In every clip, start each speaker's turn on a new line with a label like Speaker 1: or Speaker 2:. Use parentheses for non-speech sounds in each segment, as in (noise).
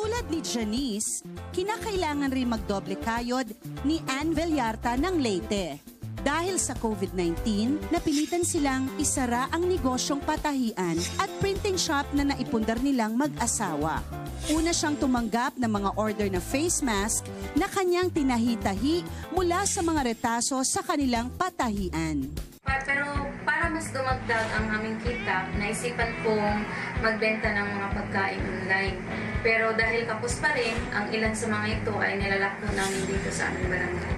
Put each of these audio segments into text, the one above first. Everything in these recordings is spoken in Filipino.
Speaker 1: Tulad ni Janice, kinakailangan rin magdoble kayod ni Ann Villarta ng Leyte. Dahil sa COVID-19, napilitan silang isara ang negosyong patahian at printing shop na naipundar nilang mag-asawa. Una siyang tumanggap ng mga order na face mask na kanyang tinahi-tahi mula sa mga retaso sa kanilang patahian.
Speaker 2: Mas dumagdag ang aming kita, naisipan kong magbenta ng mga pagkain online. Pero dahil kapos pa rin, ang ilan sa mga ito ay nilalakdo namin dito sa aming barangay.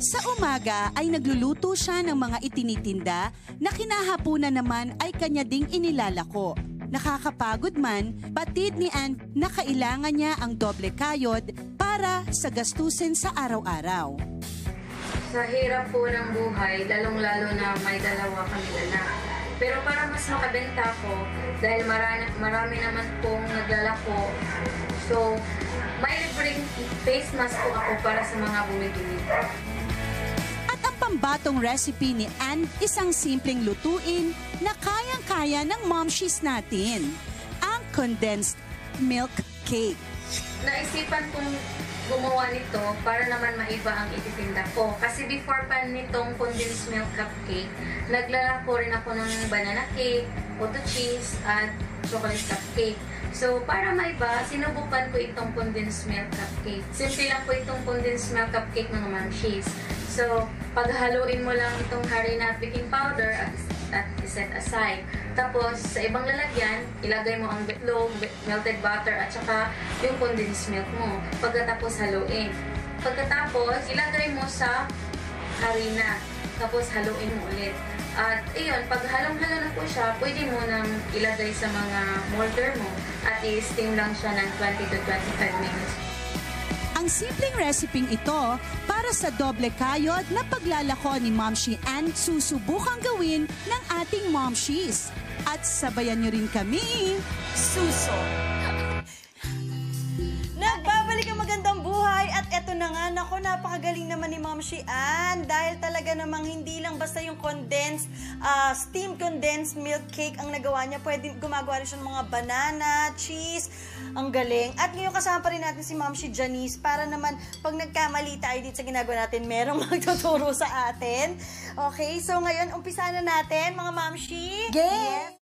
Speaker 1: Sa umaga ay nagluluto siya ng mga itinitinda na kinahapunan naman ay kanya ding inilalako. Nakakapagod man, batid ni Ann na kailangan niya ang doble kayod para sa gastusin sa araw-araw.
Speaker 2: Sa hirap po ng buhay, lalong-lalo na may dalawa kami anak. Pero para mas makabenta ko, dahil marami, marami naman pong naglalako, so may libreng face mask po ako para sa mga bumibili.
Speaker 1: At ang pambatong recipe ni Ann, isang simpleng lutuin na kayang-kaya ng momshies natin. Ang condensed milk cake.
Speaker 2: Naisipan kong gumawa nito para naman maiba ang ititinda ko. Kasi before pa nitong condensed milk cupcake, naglalako rin ako ng banana cake, auto cheese, at chocolate cupcake. So, para maiba, sinubukan ko itong condensed milk cupcake. Simple lang po itong condensed milk cupcake mga mamshies. So, paghaluin mo lang itong harina at baking powder at, at set aside. Tapos, sa ibang lalagyan, ilagay mo ang itlog, melted butter, at saka yung condensed milk mo. Pagkatapos haluin. Pagkatapos, ilagay mo sa harina. Tapos, haluin mo ulit. At iyon, pag halong-halo na po siya, pwede mo nang ilagay sa mga molder mo at i-steam lang siya ng 20 to 25 minutes.
Speaker 1: Ang simpleng reseping ito para sa doble kayod na paglalako ni Momshi Ann susubukang gawin ng ating Momshies. At sabayan nyo rin kami.
Speaker 3: Suso. Na nga, nako, napakagaling naman ni Ma'am Shian dahil talaga namang hindi lang basta yung condensed, ah, steamed condensed milk cake ang nagawa niya. Pwede gumagawa rin siya ng mga banana, cheese, ang galing. At ngayon kasama pa rin natin si Ma'am Shi Janice para naman pag nagkamali tayo dito sa ginagawa natin, merong (laughs) magtuturo sa atin. Okay, so ngayon, umpisa na natin mga Ma'am Shi.
Speaker 1: Yes!